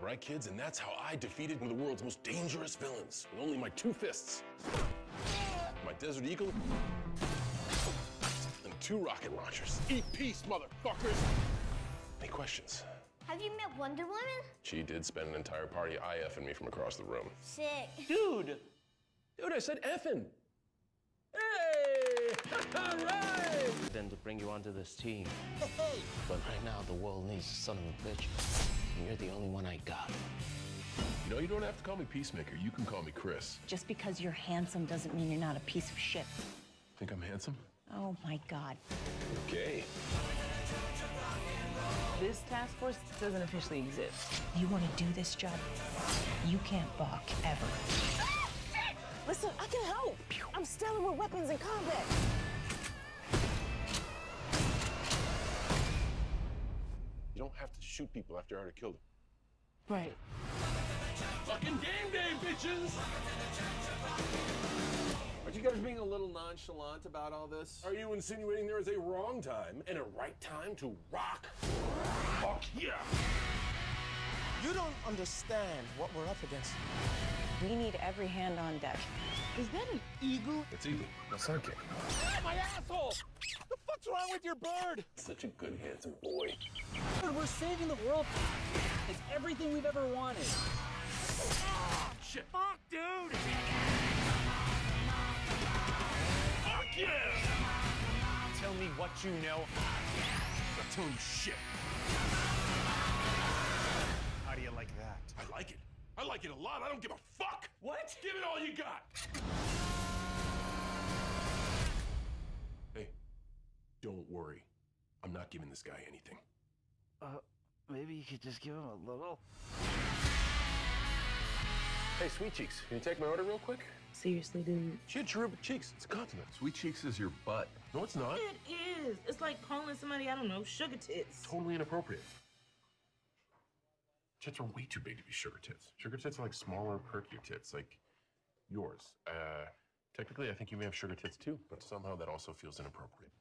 All right, kids, and that's how I defeated one of the world's most dangerous villains with only my two fists. My Desert Eagle and two rocket launchers. Eat peace, motherfuckers! Any questions? Have you met Wonder Woman? She did spend an entire party IFing me from across the room. Sick. Dude, Dude, I said effing. Hey! All right! then to bring you onto this team. But right now, the world needs a son of a bitch. And you're the only one I got. You know, you don't have to call me Peacemaker. You can call me Chris. Just because you're handsome doesn't mean you're not a piece of shit. Think I'm handsome? Oh my God. Okay. This task force doesn't officially exist. You want to do this job? You can't balk ever. Ah, Listen, I can help. I'm stellar with weapons in combat. Shoot people after I already killed them. Right. Fucking game day, bitches! Aren't you guys being a little nonchalant about all this? Are you insinuating there is a wrong time and a right time to rock? Fuck yeah! You don't understand what we're up against. We need every hand on deck. Is that an eagle? It's Eagle, my sidekick. Ah, my asshole! The fuck's wrong with your bird? Such a good, handsome boy. Dude, we're saving the world. It's everything we've ever wanted. Ah, shit! Fuck, dude! Fuck yeah! Tell me what you know. Not telling you shit. I like it a lot. I don't give a fuck. What? Give it all you got. Hey, don't worry. I'm not giving this guy anything. Uh, maybe you could just give him a little. Hey, Sweet Cheeks, can you take my order real quick? Seriously, dude. She had cherubic cheeks. It's a compliment. Sweet Cheeks is your butt. No, it's not. It is. It's like calling somebody, I don't know, sugar tits. Totally inappropriate. Tits are way too big to be sugar tits. Sugar tits are like smaller, perkier tits, like yours. Uh, technically, I think you may have sugar tits too, but somehow that also feels inappropriate.